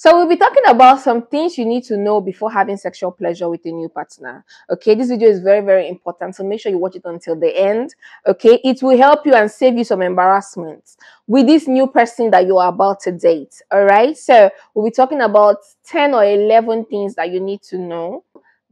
So we'll be talking about some things you need to know before having sexual pleasure with a new partner. Okay, this video is very, very important. So make sure you watch it until the end. Okay, it will help you and save you some embarrassment with this new person that you are about to date. All right, so we'll be talking about 10 or 11 things that you need to know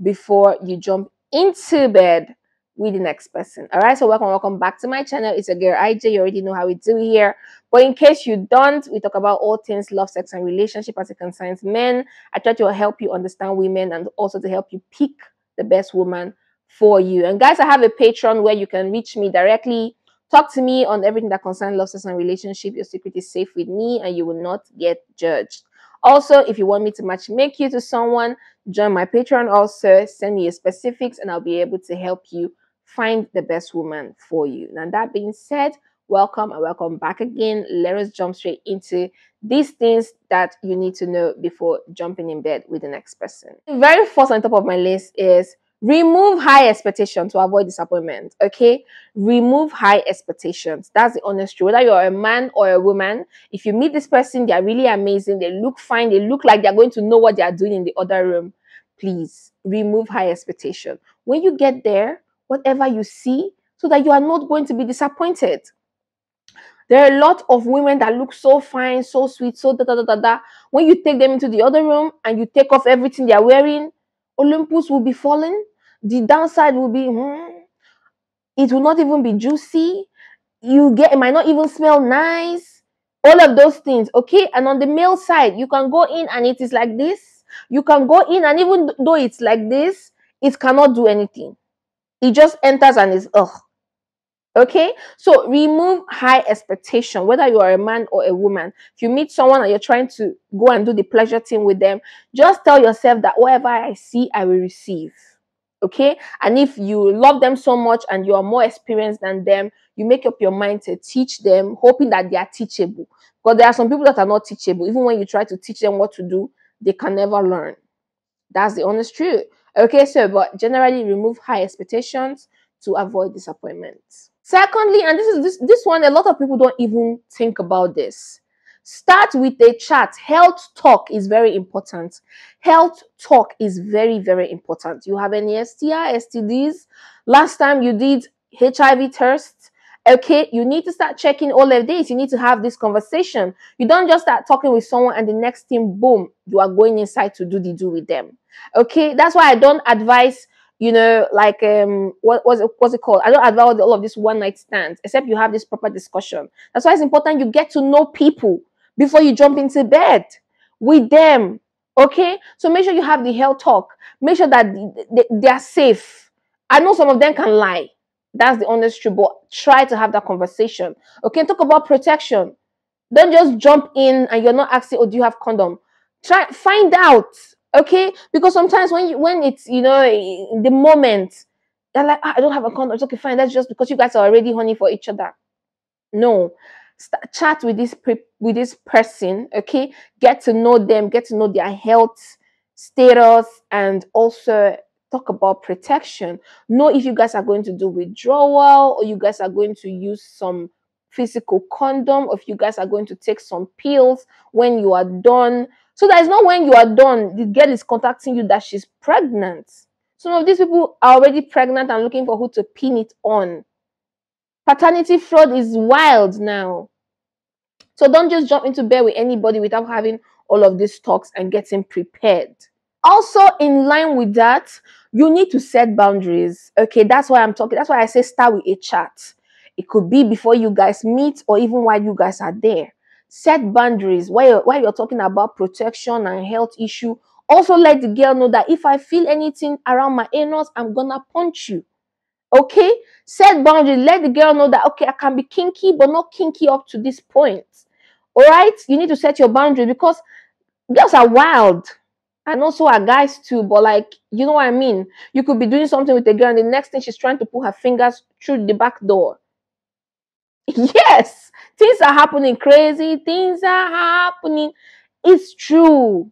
before you jump into bed with the next person. All right, so welcome, welcome back to my channel. It's a girl Ijay. You already know how we do here. But in case you don't, we talk about all things love, sex, and relationship as it concerns men. I try to help you understand women and also to help you pick the best woman for you. And guys, I have a Patreon where you can reach me directly. Talk to me on everything that concerns love, sex, and relationship. Your secret is safe with me and you will not get judged. Also, if you want me to match make you to someone, join my Patreon also. Send me your specifics and I'll be able to help you find the best woman for you. Now, that being said, welcome and welcome back again. Let us jump straight into these things that you need to know before jumping in bed with the next person. The very first on top of my list is remove high expectations to avoid disappointment okay? Remove high expectations. That's the honest truth. Whether you're a man or a woman if you meet this person they're really amazing. They look fine. They look like they're going to know what they are doing in the other room. Please remove high expectation. When you get there whatever you see so that you are not going to be disappointed. There are a lot of women that look so fine, so sweet, so da da da da da. When you take them into the other room and you take off everything they are wearing, Olympus will be falling. The downside will be, hmm, it will not even be juicy. You get it might not even smell nice. All of those things, okay. And on the male side, you can go in and it is like this. You can go in and even though it's like this, it cannot do anything. It just enters and is ugh. Okay, so remove high expectation, whether you are a man or a woman. If you meet someone and you're trying to go and do the pleasure thing with them, just tell yourself that whatever I see, I will receive. Okay, and if you love them so much and you are more experienced than them, you make up your mind to teach them, hoping that they are teachable. Because there are some people that are not teachable. Even when you try to teach them what to do, they can never learn. That's the honest truth. Okay, so but generally remove high expectations to avoid disappointment. Secondly, and this is this this one, a lot of people don't even think about this. Start with a chat. Health talk is very important. Health talk is very, very important. You have any STI, STDs? Last time you did HIV test, okay you need to start checking all of this you need to have this conversation. You don't just start talking with someone and the next thing boom you are going inside to do the do with them. Okay that's why i don't advise you know like um what was it what's it called? I don't advise all of this one night stands except you have this proper discussion. That's why it's important you get to know people before you jump into bed with them. Okay so make sure you have the health talk. Make sure that they, they are safe. I know some of them can lie that's the honest truth. But try to have that conversation. Okay, talk about protection. Don't just jump in and you're not asking, oh, do you have condom? Try find out. Okay, because sometimes when you when it's you know in the moment, they're like, ah, I don't have a condom. It's okay, fine. That's just because you guys are already honey for each other. No, Start, chat with this with this person. Okay, get to know them, get to know their health status, and also talk about protection. Know if you guys are going to do withdrawal or you guys are going to use some physical condom or if you guys are going to take some pills when you are done. So that is not when you are done, the girl is contacting you that she's pregnant. Some of these people are already pregnant and looking for who to pin it on. Paternity fraud is wild now. So don't just jump into bed with anybody without having all of these talks and getting prepared. Also, in line with that, you need to set boundaries. Okay, that's why I'm talking. That's why I say start with a chat. It could be before you guys meet or even while you guys are there. Set boundaries while you're, while you're talking about protection and health issue. Also, let the girl know that if I feel anything around my anus, I'm gonna punch you. Okay, set boundaries. Let the girl know that okay, I can be kinky, but not kinky up to this point. All right, you need to set your boundaries because girls are wild and also our guys too but like you know what i mean? You could be doing something with a girl and the next thing she's trying to put her fingers through the back door. Yes! Things are happening crazy. Things are happening. It's true.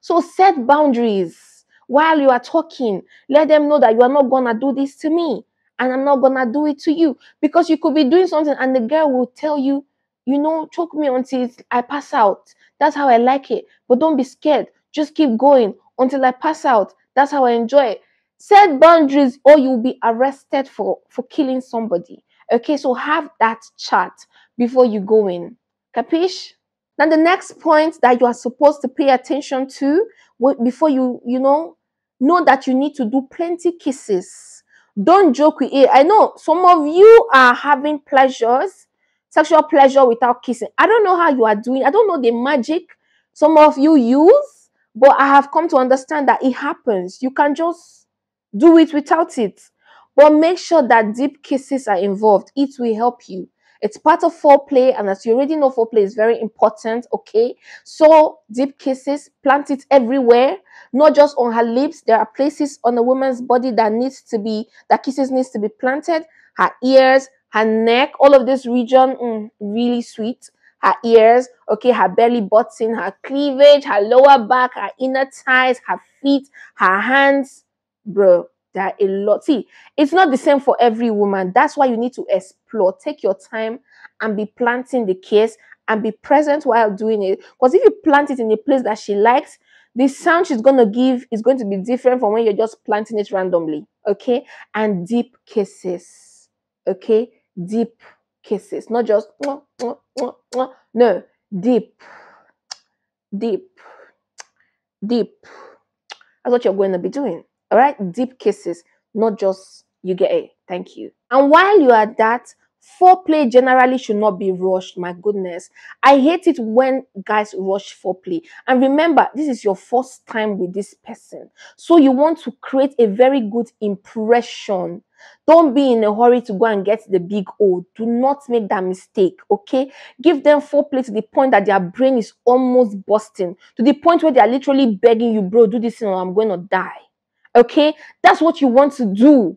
So set boundaries while you are talking. Let them know that you are not gonna do this to me and i'm not gonna do it to you. Because you could be doing something and the girl will tell you you know choke me until i pass out. That's how I like it. But don't be scared. Just keep going until I pass out. That's how I enjoy it. Set boundaries or you'll be arrested for, for killing somebody. Okay, so have that chat before you go in. Capish? Now the next point that you are supposed to pay attention to before you, you know, know that you need to do plenty kisses. Don't joke with it. I know some of you are having pleasures, sexual pleasure without kissing. I don't know how you are doing. I don't know the magic some of you use, but I have come to understand that it happens. You can just do it without it. But make sure that deep kisses are involved. It will help you. It's part of foreplay, and as you already know, foreplay is very important. Okay, so deep kisses, plant it everywhere, not just on her lips. There are places on a woman's body that needs to be that kisses needs to be planted. Her ears, her neck, all of this region, mm, really sweet. Her ears, okay, her belly button, her cleavage, her lower back, her inner thighs, her feet, her hands, bro there are a lot. See, it's not the same for every woman. That's why you need to explore. Take your time and be planting the case and be present while doing it. Because if you plant it in a place that she likes, the sound she's going to give is going to be different from when you're just planting it randomly. Okay? And deep kisses. Okay? Deep kisses. Not just, no, deep. Deep. Deep. That's what you're going to be doing. All right, deep kisses, not just you get a thank you. And while you are that, foreplay generally should not be rushed. My goodness, I hate it when guys rush foreplay. And remember, this is your first time with this person, so you want to create a very good impression. Don't be in a hurry to go and get the big O. Do not make that mistake, okay? Give them foreplay to the point that their brain is almost busting, to the point where they are literally begging you, bro, do this thing or I'm going to die. Okay, that's what you want to do.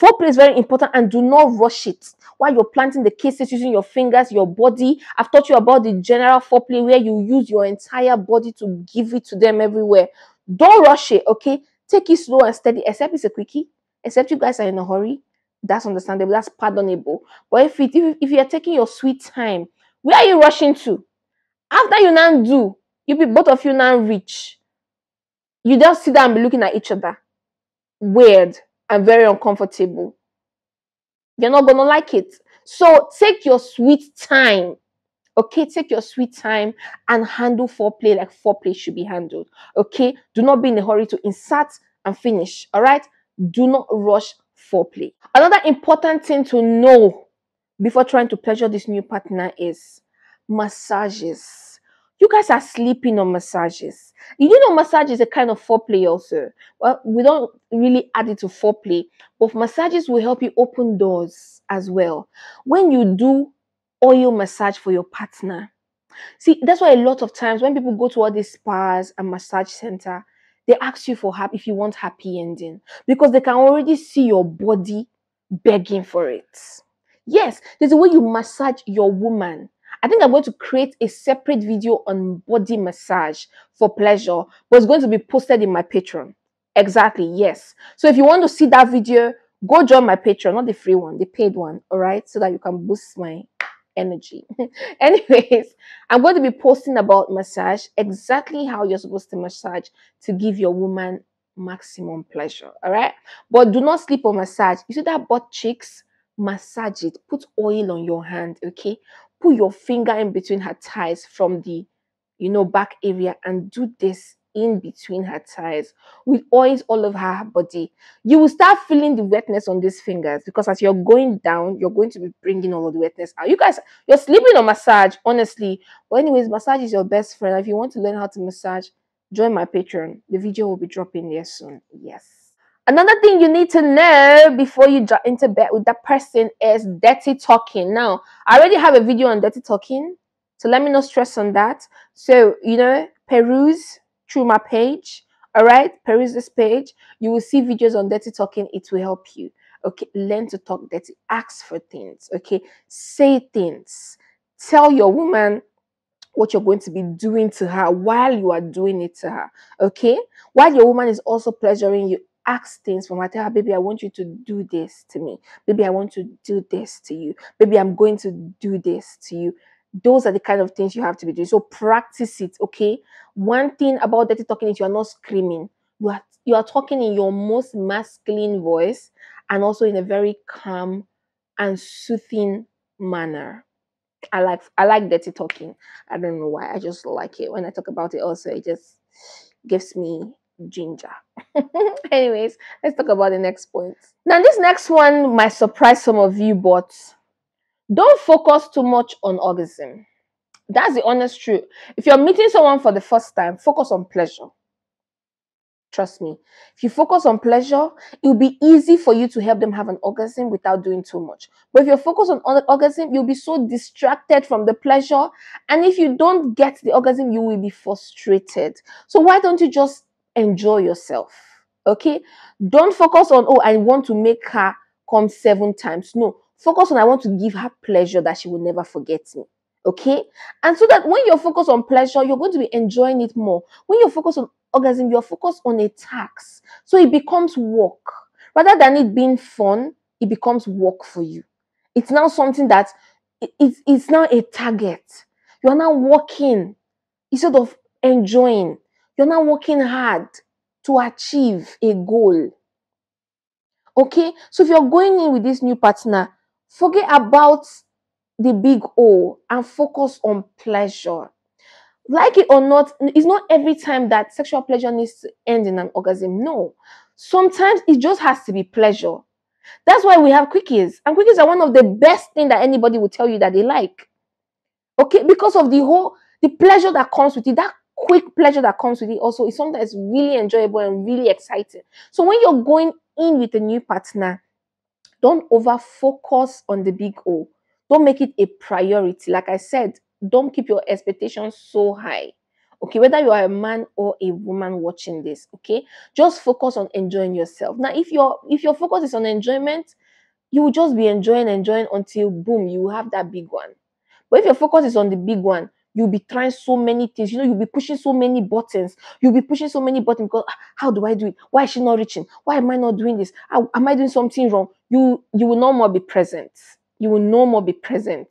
Foreplay is very important and do not rush it while you're planting the kisses using your fingers, your body. I've taught you about the general foreplay where you use your entire body to give it to them everywhere. Don't rush it, okay? Take it slow and steady, except it's a quickie, except you guys are in a hurry. That's understandable, that's pardonable. But if, it, if, if you're taking your sweet time, where are you rushing to? After you now do, you be both of you now rich. You just sit down and be looking at each other weird and very uncomfortable. You're not to like it. So take your sweet time. Okay, take your sweet time and handle foreplay like foreplay should be handled. Okay, do not be in a hurry to insert and finish. All right, do not rush foreplay. Another important thing to know before trying to pleasure this new partner is massages you guys are sleeping on massages. You know massage is a kind of foreplay also? Well, we don't really add it to foreplay, but massages will help you open doors as well. When you do oil massage for your partner, see, that's why a lot of times when people go to all these spas and massage center, they ask you for happy if you want happy ending because they can already see your body begging for it. Yes, there's a way you massage your woman I think I'm going to create a separate video on body massage for pleasure, but it's going to be posted in my Patreon. Exactly, yes. So if you want to see that video, go join my Patreon, not the free one, the paid one, all right? So that you can boost my energy. Anyways, I'm going to be posting about massage, exactly how you're supposed to massage to give your woman maximum pleasure, all right? But do not sleep on massage. You see that butt cheeks? Massage it. Put oil on your hand, okay? put your finger in between her thighs from the you know back area and do this in between her thighs with oils all over her body. You will start feeling the wetness on these fingers because as you're going down you're going to be bringing all of the wetness out. You guys you're sleeping on massage honestly. But anyways massage is your best friend. If you want to learn how to massage join my patreon. The video will be dropping there soon. Yes. Another thing you need to know before you jump into bed with that person is dirty talking. Now, I already have a video on dirty talking, so let me not stress on that. So, you know, peruse through my page. All right, peruse this page. You will see videos on dirty talking. It will help you. Okay, learn to talk dirty. Ask for things. Okay, say things. Tell your woman what you're going to be doing to her while you are doing it to her. Okay, while your woman is also pleasuring you ask things from her. Tell her, baby, I want you to do this to me. Baby, I want to do this to you. Baby, I'm going to do this to you. Those are the kind of things you have to be doing. So practice it, okay? One thing about dirty talking is you are not screaming. You are you are talking in your most masculine voice and also in a very calm and soothing manner. I like I like dirty talking. I don't know why. I just like it. When I talk about it also, it just gives me ginger. Anyways, let's talk about the next point. Now, this next one might surprise some of you, but don't focus too much on orgasm. That's the honest truth. If you're meeting someone for the first time, focus on pleasure. Trust me. If you focus on pleasure, it will be easy for you to help them have an orgasm without doing too much. But if you're focused on orgasm, you'll be so distracted from the pleasure. And if you don't get the orgasm, you will be frustrated. So why don't you just enjoy yourself? Okay? Don't focus on, oh, I want to make her come seven times. No. Focus on, I want to give her pleasure that she will never forget me. Okay? And so that when you're focused on pleasure, you're going to be enjoying it more. When you're focused on orgasm, you're focused on a task. So it becomes work. Rather than it being fun, it becomes work for you. It's now something that it's, it's now a target. You're now working instead of enjoying. You're now working hard to achieve a goal. Okay? So if you're going in with this new partner, forget about the big O and focus on pleasure like it or not, it's not every time that sexual pleasure needs to end in an orgasm. No. Sometimes it just has to be pleasure. That's why we have quickies. And quickies are one of the best thing that anybody will tell you that they like. Okay, because of the whole the pleasure that comes with it, that quick pleasure that comes with it also is something that's really enjoyable and really exciting. So when you're going in with a new partner, don't over focus on the big O. Don't make it a priority. Like I said, don't keep your expectations so high. Okay whether you are a man or a woman watching this okay? Just focus on enjoying yourself. Now if your if your focus is on enjoyment you will just be enjoying enjoying until boom you have that big one. But if your focus is on the big one you'll be trying so many things. You know you'll be pushing so many buttons. You'll be pushing so many buttons because ah, how do i do it? Why is she not reaching? Why am i not doing this? How, am i doing something wrong you you will no more be present you will no more be present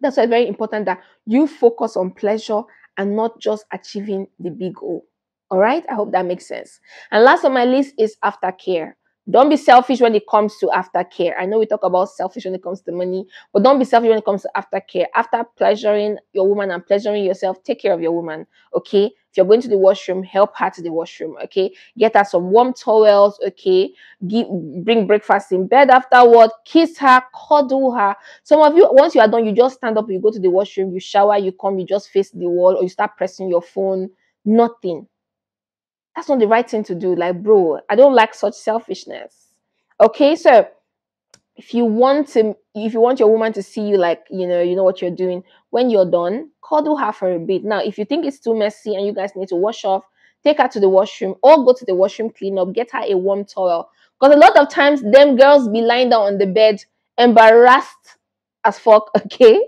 that's why it's very important that you focus on pleasure and not just achieving the big goal. All right, I hope that makes sense. And last on my list is aftercare. Don't be selfish when it comes to aftercare. I know we talk about selfish when it comes to money, but don't be selfish when it comes to aftercare. After pleasuring your woman and pleasuring yourself, take care of your woman. Okay. If you're going to the washroom, help her to the washroom. Okay. Get her some warm towels. Okay. Give bring breakfast in bed afterward. Kiss her, cuddle her. Some of you, once you are done, you just stand up, you go to the washroom, you shower, you come, you just face the wall, or you start pressing your phone. Nothing that's not the right thing to do. Like, bro, I don't like such selfishness. Okay, so if you want to if you want your woman to see you like you know you know what you're doing when you're done cuddle her for a bit. Now if you think it's too messy and you guys need to wash off take her to the washroom or go to the washroom clean up get her a warm towel. Because a lot of times them girls be lying down on the bed embarrassed as fuck okay?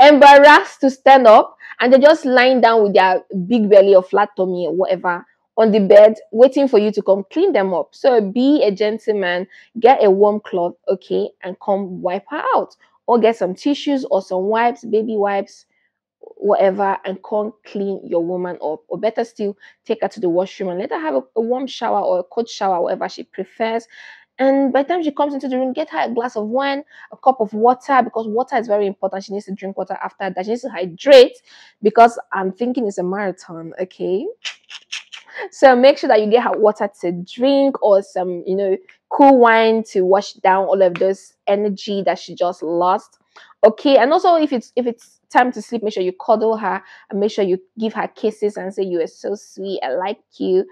Embarrassed to stand up and they're just lying down with their big belly or flat tummy or whatever on the bed waiting for you to come clean them up. So be a gentleman, get a warm cloth, okay, and come wipe her out. Or get some tissues or some wipes, baby wipes, whatever, and come clean your woman up. Or better still, take her to the washroom and let her have a, a warm shower or a cold shower, whatever she prefers. And by the time she comes into the room, get her a glass of wine, a cup of water, because water is very important. She needs to drink water after that. She needs to hydrate because I'm thinking it's a marathon, okay? So make sure that you get her water to drink or some, you know, cool wine to wash down all of this energy that she just lost. Okay, and also if it's if it's time to sleep, make sure you cuddle her and make sure you give her kisses and say you are so sweet. I like you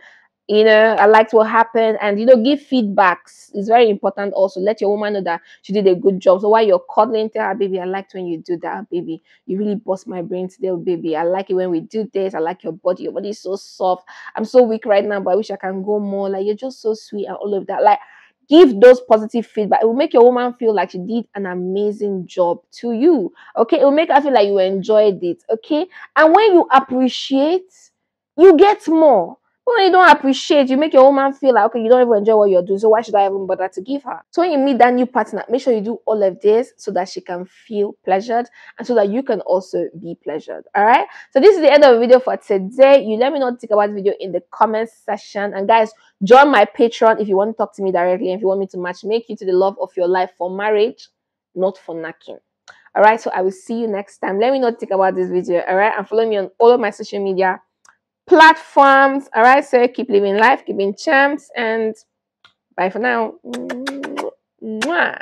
you know, I liked what happened, and you know, give feedbacks. It's very important. Also, let your woman know that she did a good job. So while you're cuddling, tell her, baby, I liked when you do that, baby. You really bust my brain today, oh, baby. I like it when we do this. I like your body. Your body is so soft. I'm so weak right now, but I wish I can go more. Like you're just so sweet and all of that. Like give those positive feedback. It will make your woman feel like she did an amazing job to you. Okay, it will make her feel like you enjoyed it. Okay, and when you appreciate, you get more when you don't appreciate, you make your own man feel like, okay, you don't even enjoy what you're doing. So why should I even bother to give her? So when you meet that new partner, make sure you do all of this so that she can feel pleasured and so that you can also be pleasured. All right. So this is the end of the video for today. You let me know what you think about the video in the comment section. And guys, join my Patreon if you want to talk to me directly and if you want me to match make you to the love of your life for marriage, not for knacking. All right. So I will see you next time. Let me know what you think about this video. All right. And follow me on all of my social media platforms. All right, so keep living life, keep being champs, and bye for now. Mwah.